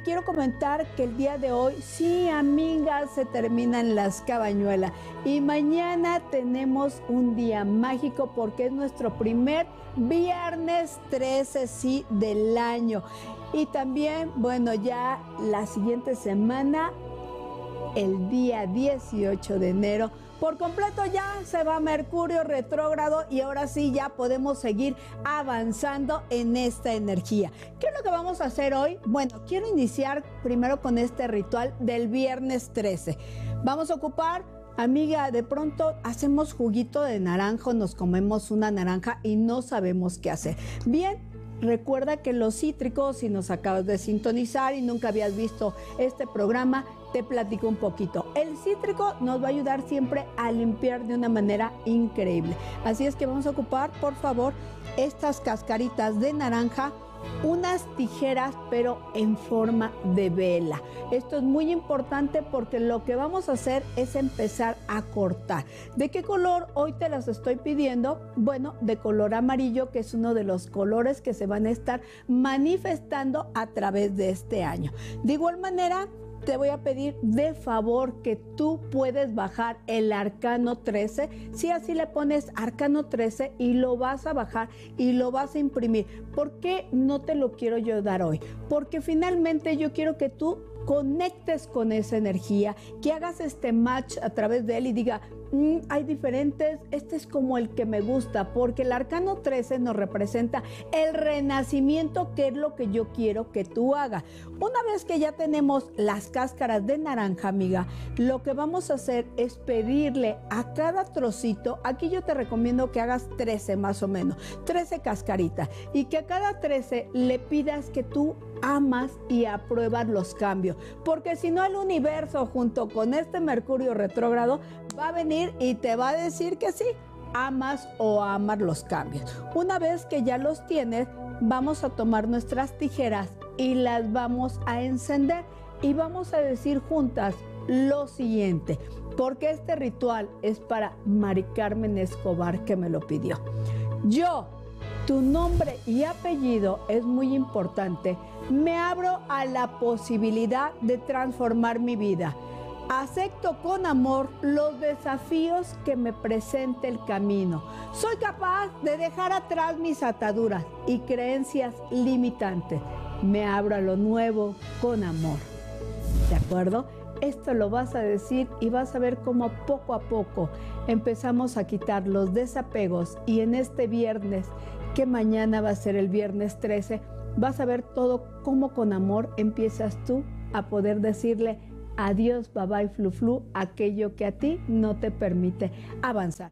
quiero comentar que el día de hoy, sí, amigas, se terminan las cabañuelas. Y mañana tenemos un día mágico porque es nuestro primer viernes 13, sí, del año. Y también, bueno, ya la siguiente semana, el día 18 de enero, por completo ya se va Mercurio retrógrado y ahora sí ya podemos seguir avanzando en esta energía. ¿Qué es lo que vamos a hacer hoy? Bueno, quiero iniciar primero con este ritual del viernes 13. Vamos a ocupar Amiga, de pronto hacemos juguito de naranja, nos comemos una naranja y no sabemos qué hacer. Bien, Recuerda que los cítricos, si nos acabas de sintonizar y nunca habías visto este programa, te platico un poquito. El cítrico nos va a ayudar siempre a limpiar de una manera increíble. Así es que vamos a ocupar, por favor, estas cascaritas de naranja unas tijeras pero en forma de vela. Esto es muy importante porque lo que vamos a hacer es empezar a cortar. ¿De qué color hoy te las estoy pidiendo? Bueno, de color amarillo, que es uno de los colores que se van a estar manifestando a través de este año. De igual manera, te voy a pedir de favor que tú puedes bajar el arcano 13. Si así le pones arcano 13 y lo vas a bajar y lo vas a imprimir. ¿Por qué no te lo quiero yo dar hoy? Porque finalmente yo quiero que tú conectes con esa energía, que hagas este match a través de él y diga, mm, hay diferentes, este es como el que me gusta, porque el arcano 13 nos representa el renacimiento, que es lo que yo quiero que tú hagas. Una vez que ya tenemos las cáscaras de naranja, amiga, lo que vamos a hacer es pedirle a cada trocito, aquí yo te recomiendo que hagas 13 más o menos, 13 cascaritas, y que a cada 13 le pidas que tú amas y apruebas los cambios. Porque si no, el universo junto con este Mercurio retrógrado va a venir y te va a decir que sí, amas o amas los cambios. Una vez que ya los tienes, vamos a tomar nuestras tijeras y las vamos a encender y vamos a decir juntas lo siguiente, porque este ritual es para Mari Carmen Escobar que me lo pidió. Yo, tu nombre y apellido es muy importante me abro a la posibilidad de transformar mi vida. Acepto con amor los desafíos que me presente el camino. Soy capaz de dejar atrás mis ataduras y creencias limitantes. Me abro a lo nuevo con amor. ¿De acuerdo? Esto lo vas a decir y vas a ver cómo poco a poco empezamos a quitar los desapegos y en este viernes, que mañana va a ser el viernes 13, vas a ver todo cómo con amor empiezas tú a poder decirle adiós, bye bye, flu flu, aquello que a ti no te permite avanzar.